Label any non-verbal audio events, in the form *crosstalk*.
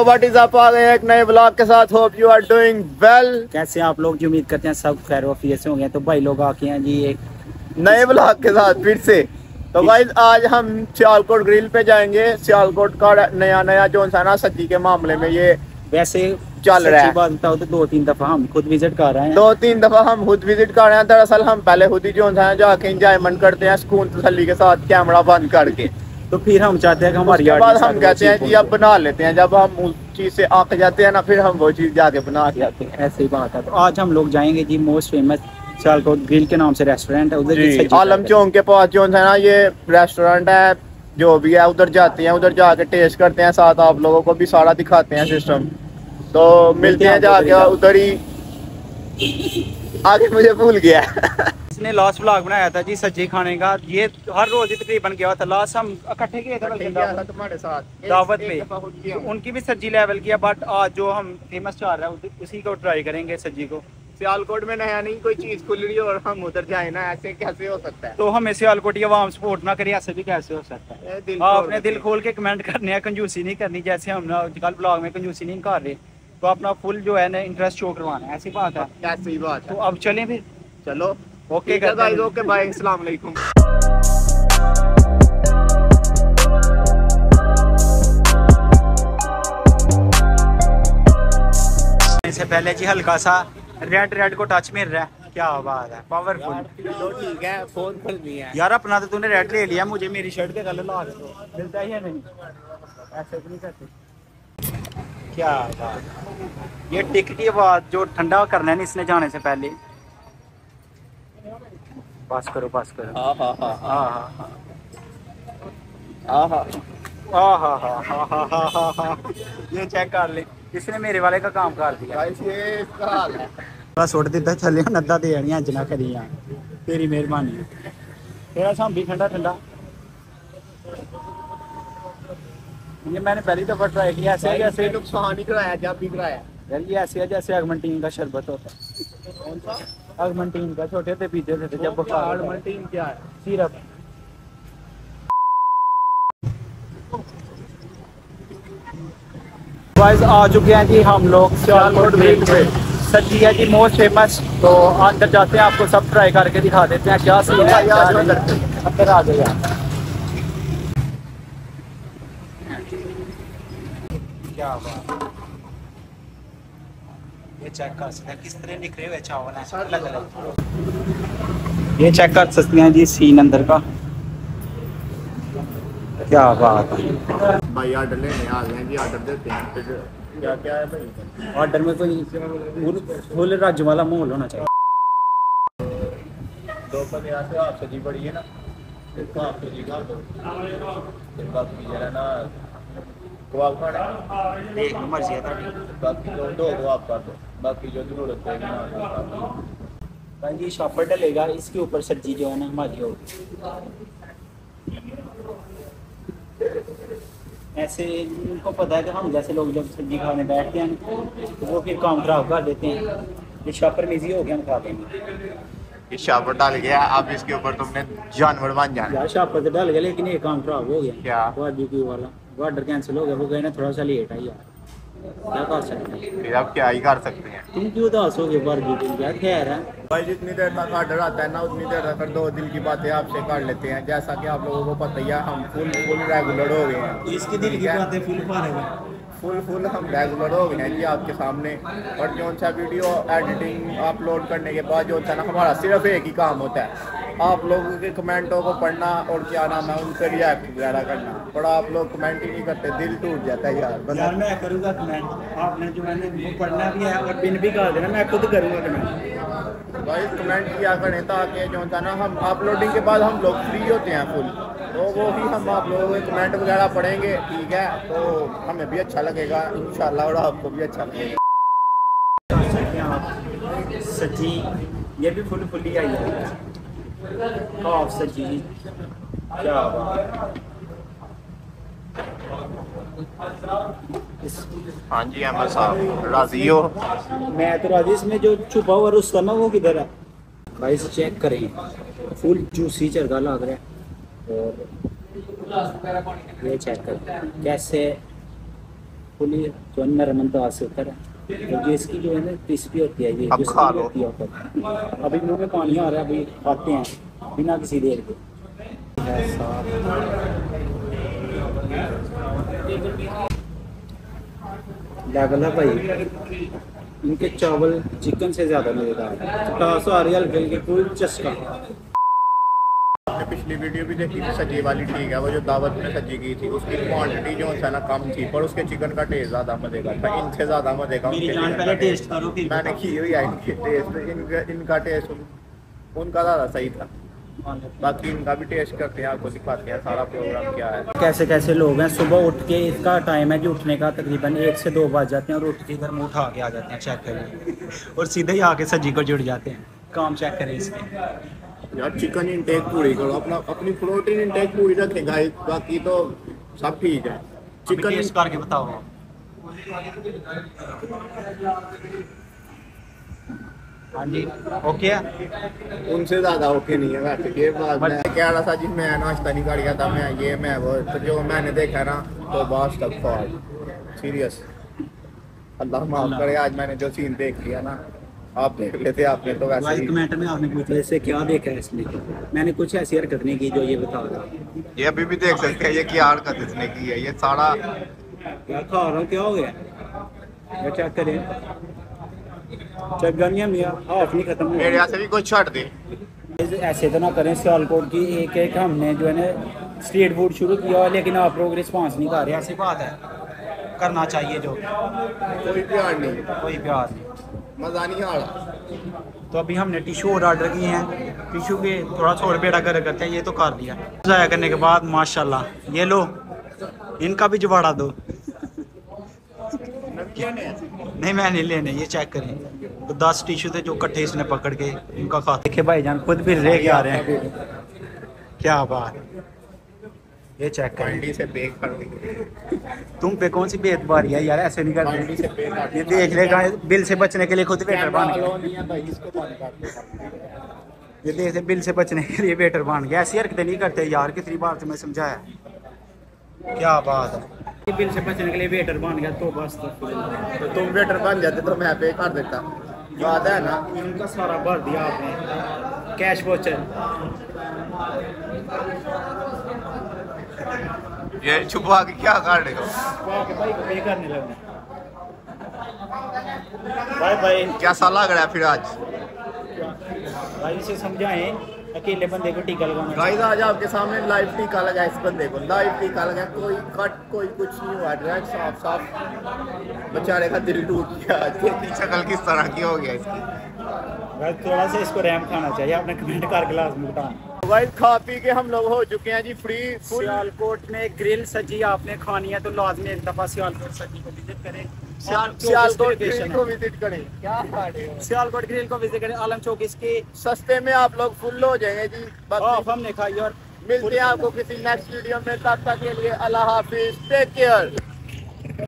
Hello what is up आ गए एक नए ब्लॉग के साथ hope you are doing well कैसे आप लोग जो उम्मीद करते हैं सब खैर वफियत से हो गए तो भाई लोग आके हैं जी एक नए ब्लॉग के साथ फिर से। तो भाई आज हम सियालकोट ग्रिल पे जाएँगे। सियालकोट का नया नया जो है ना सज्जी के मामले में ये वैसे चल रहा है। सच्ची बात बताओ तो दो तीन दफ़ा हम खुद विज़िट कर रहे हैं। दो तीन दफ़ा हम खुद विज़िट कर रहे हैं। दरअसल हम पहले खुद ही जो है जाके इंजॉयमेंट करते हैं सुकून तसल्ली के साथ कैमरा बंद करके। तो फिर हम चाहते हैं कि हमारी उसके बाद हम कहते हैं जी अब बना लेते हैं जब हम उस चीज़ से आक जाते हैं ना फिर हम वो चीज़ जाके बना के आते हैं। ऐसे बात है। तो आज हम लोग जाएँगे जी मोस्ट फ़ेमस सियालकोट ग्रिल के नाम से रेस्टोरेंट है उधर आलम चौक के पास जो है ना ये रेस्टोरेंट है जो भी है उधर जाते हैं उधर जाके टेस्ट करते हैं साथ आप लोगों को भी सारा दिखाते हैं सिस्टम तो मिलते हैं जाके उधर ही। आगे मुझे भूल गया। *laughs* इसने लास्ट ब्लॉग बनाया था जी सज्जी खाने का। ये हर रोज तकरीबन गया था। लास्ट हम इकट्ठे गए थे दावत- तो उनकी भी सज्जी लेवल किया बट आज जो हम फ़ेमस चाह रहे हैं उसी- को ट्राई करेंगे सज्जी को। सियालकोट में नया नहीं कोई चीज़ खुल रही है और हम उधर जाए ना ऐसे कैसे हो सकता है? तो हमें सियालकोटी आवाम सपोर्ट ना करिए ऐसे भी कैसे हो सकता है? दिल आप अपने दिल खोल के कमेंट करने हैं कंजूसी नहीं करनी जैसे हम ना कल ब्लॉग में कंजूसी नहीं कर रहे। तो अपना फुल जो है ना इंटरेस्ट शो करवाना है ऐसी बात है। कैसी बात तो अब चलें फिर। चलो। ओके। गाइस ओके बाय अस्सलाम वालेकुम। इससे पहले जी हल्का सा रेड रेड को टच मिल रहा है क्या बात है पावरफुल तो ठीक है फ़ोन खुलनी है। यार अपना तो तूने रेड ले लिया मुझे मेरी शर्ट के कलर ला दे दो। मिलता ही है नहीं। ऐसे तो नहीं करते। क्या बात ये टिक की आवाज़ जो ठंडा करना है ना इसने जाने से पहले। पास करो पास करो ये चेक कर ले किसने मेरे वाले का काम कर दिया बस उठ दिता थले नद्दा दे आनी करी तेरी मेहरबानी तेरा सांभी ठंडा ठंडा ये मैंने पहली दफ़ा ट्राई किया ऐसे ऐसे नुकसान ही कराया जब भी कराया यार ये ऐसे जैसे अगमन टीम का शरबत होता है कौन सा अगमंटीन का छोटे थे पीते थे जब बुखार है। क्या है? सिरप। गाइस आ चुके हैं जी हम लोग सियालकोट ग्रिल पे सच्ची है जी मोस्ट फ़ेमस तो अंदर जाते हैं आपको सब ट्राई करके दिखा देते हैं क्या सीन है अंदर आ गए क्या बात चेक कर सकते हैं। किस तरह निखरे हुए चावल? हैं अलग अलग ये चेक कर सकते हैं जी सीन अंदर का। क्या बात है। भाई ऑर्डर लेने आ गए हैं जी ऑर्डर देते हैं। फिर क्या क्या है भाई? ऑर्डर में कोई फुल फुल राज्य वाला माहौल होना चाहिए। दो बंदे यहाँ से आप सजी पड़ी है ना। इसको आप सजी जी हाँ शॉपर डलेगा। इसके ऊपर सब्ज़ी जो है ना हमारी होगी। ऐसे उनको पता है कि हम जैसे लोग जब सब्ज़ी खाने बैठते हैं तो वो फिर काम खराब कर देते हैं। ये शॉपर में इजी हो गया हम खाते हैं ये शॉपर डाल गया। अब इसके ऊपर तुमने जानवर बन जाना। यार शॉपर तो डाल गया लेकिन ये काम खराब हो गया। क्या? बारबेक्यू वाला। ऑर्डर कैंसिल हो गया वो गए ना थोड़ा सा लेट आई यार। क्या कर सकते हैं? फिर आप क्या ही कर सकते हैं? तुम क्यों उदास हो गए बारबेक्यू यार खैर है? भाई जितनी देर तक ऑर्डर आता है ना उतनी देर तक दो दिल की बातें आपसे कर लेते हैं। जैसा कि आप लोगों को पता ही है हम फुल फुल रेगुलर हो गए हैं। इसके दिल की बातें फुल मारेगा फुल फुल हम रेगुलर हो गए हैं जी आपके सामने। और जो सा वीडियो एडिटिंग अपलोड करने के बाद जो सा ना हमारा सिर्फ़ एक ही काम होता है। आप लोगों के कमेंटों को पढ़ना और क्या नाम है उन पर रिएक्ट वगैरह करना। पर आप लोग कमेंट ही नहीं करते दिल टूट जाता है यार यार मैं करूँगा कमेंट आपने जो मैंने वो पढ़ना भी है और पिन भी कर देना मैं खुद करूँगा कमेंट भाई कमेंट किया करें ताकि जो होता ना हम अपलोडिंग के बाद हम लोग फ्री होते हैं फुल तो वो ही हम आप लोगों के कमेंट वगैरह पढ़ेंगे ठीक है? तो हमें भी अच्छा लगेगा इंशाल्लाह और आपको भी अच्छा लगेगा। सच्ची ये भी फुल फुली आई है। सच्ची क्या है। जी अहमद साहब, राज़ी हो? मैं तो राज़ी, इसमें जो छुपा हुआ रुस्ता ना वो किधर है? भाई, इसे चेक करें। फुल जूसी चरगा लग रहा है। और ये चेक कर। कैसे? फुली जो नरम अंदाज से उतर है। ये इसकी जो है ना क्रिस्पी होती है ये अब खा लो। होती है ऊपर। अभी मुँह में पानी आ रहा है अभी खाते हैं बिना किसी देर के। लेवल है भाई। इनके चावल चिकन से ज़्यादा मज़ेदार खटास आ रही है हल्के हल्के कोई चस्का। पिछली वीडियो भी देखी थी सजी वाली ठीक है वो जो दावत में सजी की थी उसकी क्वांटिटी जो है ना कम थी पर उसके चिकन का टेस्ट ज़्यादा मज़े का था इनसे ज़्यादा मज़े का मेरी उनके जान का टेस्ट करो फिर। मैंने की हुई है इनकी टेस्ट इनका इनका टेस्ट उनका ज़्यादा सही था। बाकी इनका भी टेस्ट करते हैं आपको दिखाते हैं सारा प्रोग्राम क्या है। कैसे कैसे लोग हैं? सुबह उठ के इसका टाइम है कि उठने का तकरीबन एक से दो बज जाते हैं और उठ के इधर मुँह उठा के आ जाते हैं चेक करें और सीधे ही आके सज्जी को जुड़ जाते हैं। काम चेक करें इसके। यार चिकन इंटेक पूरी करो अपना अपनी प्रोटीन इंटेक पूरी रखें गाइस बाकी तो सब ठीक है। चिकन टेस्ट करके बताओ। हाँ जी ओके उनसे ज़्यादा ओके नहीं है वैसे ये बात मैं कह रहा था जी मैं नाश्ता नहीं कर गया था मैं ये मैं वो तो जो मैंने देखा ना तो बास तक फॉल सीरियस अल्लाह माफ़ करे आज मैंने जो सीन देख लिया ना आप देख लेते आपने तो वैसे ही कमेंट में आपने पूछा इससे क्या देखा है इसने? मैंने कुछ ऐसी हरकत नहीं की जो ये बता रहा ये अभी भी देख सकते हैं ये क्या हरकत इसने की है? ये सारा क्या खा रहा हूँ? क्या हो गया? ये चेक करें। चेक है मियाँ। हाफ़ नहीं खत्म मेरे यहाँ से भी कुछ छट दे। ऐसे तो ना करें सियालकोट की एक एक हमने जो है ना स्ट्रीट फ़ूड शुरू किया है, लेकिन आप लोग रिस्पांस नहीं कर रहे। ऐसी बात है। करना चाहिए जो। कोई प्यार नहीं। कोई प्यार नहीं। मज़ा नहीं आ रहा तो अभी हमने टिशू और ऑर्डर किए हैं। टिशू के थोड़ा सौ रुपये अगर करते हैं, ये तो कर दिया। ज़ाया करने के बाद, माशाल्लाह, ये लो, इनका भी जुबाड़ा दो। नहीं, मैं नहीं लेने, ये चेक करें। तो दस टिशू थे जो इकट्ठे इसने पकड़ के उनका खा देखे भाई जान खुद भी ले के आ रहे हैं। क्या बात। ये चेक करें। मंडी से कर तुम पे कौन सी बेतबारी है यार ऐसे नहीं मंडी से करते कर ये देख लेगा बिल से बचने के लिए खुद वेटर बन गया। भाई इसको बंद कर दो ये देख से बिल से बचने के लिए वेटर बन गया। ऐसी हरकतें नहीं करते यार कितनी बार तुम्हें समझाया। क्या बात है। बिल से बचने के लिए वेटर बन गया तो बस तो तो तुम वेटर बन जाते तो मैं पे कर देता। याद है ना? इनका सारा भर दिया आपने। कैश वोचर ये छुपा के क्या कर रहे भाई भाई भाई। कैसा लग रहा है फिर आज? भाई इसे समझाएँ अकेले बंदे को टीका लगाना गाइस आज आपके सामने लाइव टीका लगा इस बंदे को लाइव टीका लगा। कोई कट कोई कुछ नहीं हुआ डायरेक्ट साफ़ साफ़। बेचारे का दिल टूट गया देखी शक्ल किस तरह की हो गया इसकी? भाई थोड़ा सा इसको रैम खाना चाहिए आपने कमेंट करके लाजमी बताना। गाइस खा पी के हम लोग हो चुके हैं जी फ्री फुल सियालकोट में ग्रिल सजी आपने खानी है तो लाजमी एक दफ़ा सियालकोट सजी को विज़िट करें। सियालकोट लोकेशन को विज़िट करें। क्या खा रहे सियालकोट ग्रिल को विज़िट करें आलम चौक इसके सस्ते में आप लोग फुल हो जाएँगे जी बाकी हमने खाई और मिलते हैं आपको किसी नेक्स्ट वीडियो में तब तक के लिए अल्लाह हाफिज टेक केयर